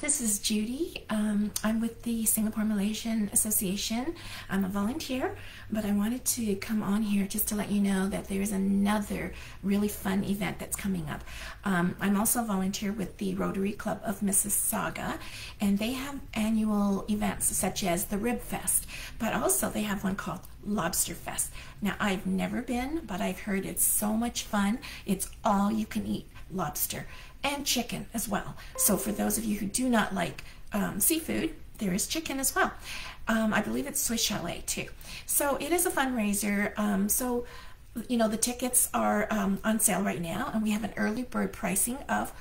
This is Judy. Um, I'm with the Singapore Malaysian Association. I'm a volunteer, but I wanted to come on here just to let you know that there's another really fun event that's coming up. Um, I'm also a volunteer with the Rotary Club of Mississauga, and they have annual events such as the Rib Fest, but also they have one called Lobster Fest. Now, I've never been, but I've heard it's so much fun. It's all you can eat lobster and chicken as well. So for those of you who do not like um, seafood, there is chicken as well. Um, I believe it's Swiss Chalet too. So it is a fundraiser. Um, so you know the tickets are um, on sale right now, and we have an early bird pricing of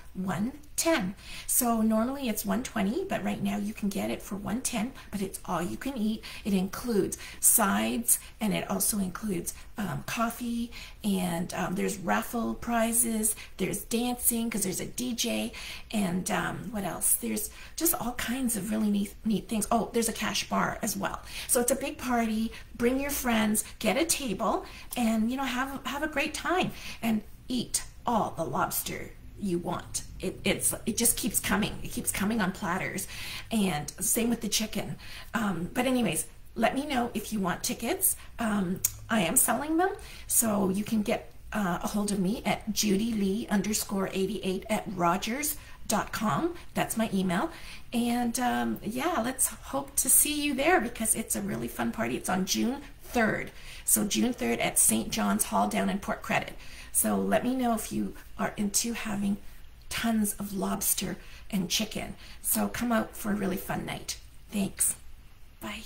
110 so normally it's 120 but right now you can get it for 110 but it's all you can eat. It includes sides and it also includes um, coffee and um, there's raffle prizes there's dancing because there's a dj and um, what else? There's just all kinds of really neat, neat things. Oh there's a cash bar as well. So it's a big party. Bring your friends get a table and you know have have a great time and eat all the lobster you want. It, it's it just keeps coming. It keeps coming on platters, and same with the chicken. Um, but anyways, let me know if you want tickets. Um, I am selling them, so you can get uh, a hold of me at Judy Lee underscore 88 at Rogers.com. That's my email. And um, yeah, let's hope to see you there because it's a really fun party. It's on June 3rd. So June 3rd at St. John's Hall down in Port Credit. So let me know if you are into having tons of lobster and chicken. So come out for a really fun night. Thanks. Bye.